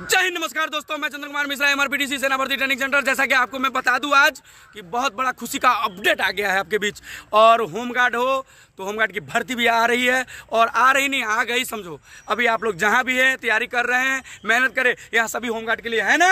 जय हिंद, नमस्कार दोस्तों, मैं चंद्र कुमार मिश्रा एम आर सेना भर्ती ट्रेनिंग सेंटर। जैसा कि आपको मैं बता दूँ आज कि बहुत बड़ा खुशी का अपडेट आ गया है आपके बीच। और होमगार्ड हो तो होमगार्ड की भर्ती भी आ रही है और आ रही नहीं आ गई समझो। अभी आप लोग जहाँ भी हैं तैयारी कर रहे हैं मेहनत करें। यहाँ सभी होमगार्ड के लिए है ना?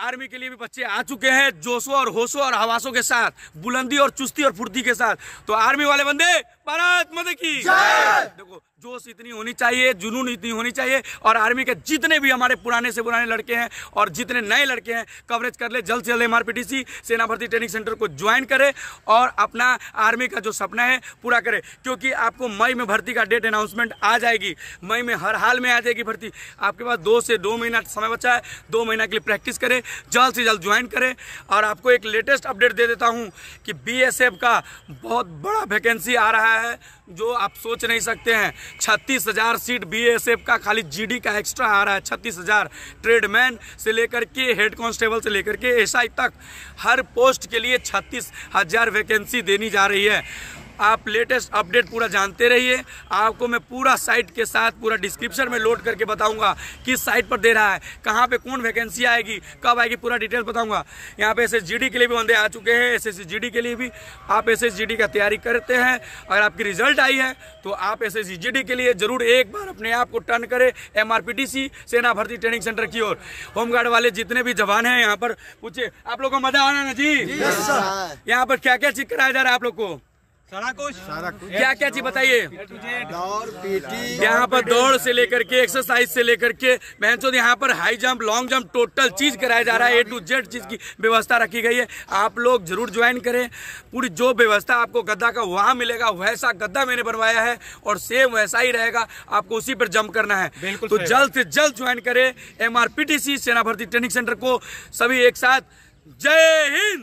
आर्मी के लिए भी बच्चे आ चुके हैं जोशो और होशो और हवासों के साथ बुलंदी और चुस्ती और फुर्ती के साथ। तो आर्मी वाले बंदे भारत मत की। देखो जोश इतनी होनी चाहिए जुनून इतनी होनी चाहिए और आर्मी के जितने भी हमारे पुराने से पुराने लड़के हैं और जितने नए लड़के हैं कवरेज कर ले जल्द से जल्द एमआरपीटीसी सेना भर्ती ट्रेनिंग सेंटर को ज्वाइन करें और अपना आर्मी का जो सपना है पूरा करें, क्योंकि आपको मई में भर्ती का डेट अनाउंसमेंट आ जाएगी। मई में हर हाल में आ जाएगी भर्ती। आपके पास दो से दो महीना समय बचा है। दो महीना के लिए प्रैक्टिस करें, जल्द से जल्द ज्वाइन करें। और आपको एक लेटेस्ट अपडेट दे देता हूँ कि बीएसएफ का बहुत बड़ा वैकेंसी आ रहा है, जो आप सोच नहीं सकते हैं। छत्तीस हज़ार सीट बीएसएफ का, खाली जीडी का एक्स्ट्रा आ रहा है। छत्तीस हज़ार ट्रेडमैन से लेकर के हेड कांस्टेबल से लेकर के एसआई तक, हर पोस्ट के लिए छत्तीस हज़ार वैकेंसी देनी जा रही है। आप लेटेस्ट अपडेट पूरा जानते रहिए। आपको मैं पूरा साइट के साथ पूरा डिस्क्रिप्शन में लोड करके बताऊँगा किस साइट पर दे रहा है कहाँ पे कौन वैकेंसी आएगी कब आएगी पूरा डिटेल बताऊँगा। यहाँ पे एस के लिए भी बंदे आ चुके हैं एस एस के लिए भी। आप एस एस का तैयारी करते हैं अगर आपकी रिज़ल्ट आई है तो आप एस एस के लिए ज़रूर एक बार अपने आप को टर्न करें एम सेना भर्ती ट्रेनिंग सेंटर की ओर। होमगार्ड वाले जितने भी जवान हैं यहाँ पर पूछे आप लोग को मज़ा आना ना जी? यहाँ पर क्या क्या चीज़ कराया जा रहा है आप लोग को? सारा कुछ सारा कुछ क्या क्या चीज़ बताइए? दौड़ पीटी। यहाँ पर दौड़ से लेकर के एक्सरसाइज से लेकर के बहन यहाँ पर high jump long jump total चीज़ कराया जा रहा है ए टू जेड चीज़ की व्यवस्था रखी गई है। आप लोग ज़रूर ज्वाइन करें। पूरी जो व्यवस्था आपको गद्दा का वहाँ मिलेगा वैसा गद्दा मैंने बनवाया है और सेम वैसा ही रहेगा। आपको उसी पर जंप करना है। तो जल्द से जल्द ज्वाइन करें एम सेना भर्ती ट्रेनिंग सेंटर को। सभी एक साथ जय हिंद।